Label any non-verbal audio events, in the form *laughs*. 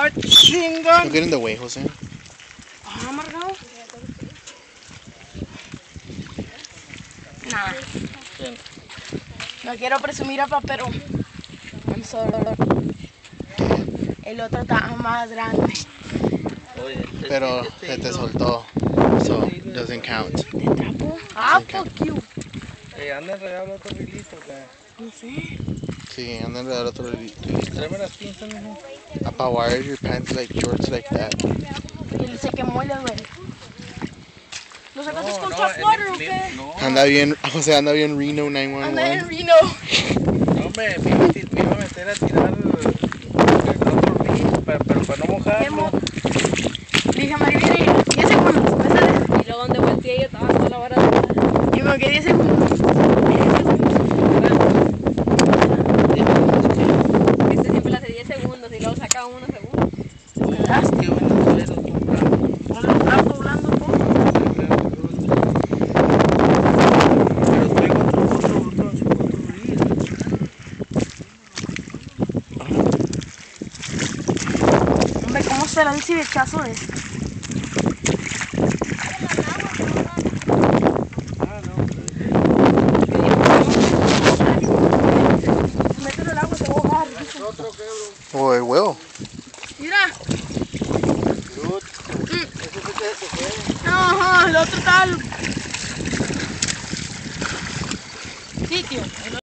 ¡Ah, chingón! Don't get in the way, Jose. Ah, amargado. Nah. No quiero presumir, papá, pero I'm solo. El otro está más grande. Oye, Pero se te soltó. So, doesn't count. Ah, fuck you. Eh, anda regalo otro hilito, que No sé. Sí, and then the other Tráeme las pinzas, mijo. Apa, why are your pants like shorts like that? Y él se quemó y le duele. ¿Lo sacaste con no, top en water el- o qué? No, Anda bien, *laughs* Jose anda bien Reno Anda en 911. Reno. no me, me, iba a ti- me iba a meter a tirar el, el otro río, pero, pero para no mojarlo. Dije, María, quedé 10 segundos. Este siempre hace 10 segundos y luego saca unos segundos. Qué bueno suelo comprando. No lo estás doblando. Pero traigo otro, otro, otro, otro río. Hombre, ¿cómo será el cibechazo de este? Ah, no. Mételo el agua, te voy a bajar. Boy, Will. Mira. No, el otro tal. Sitio.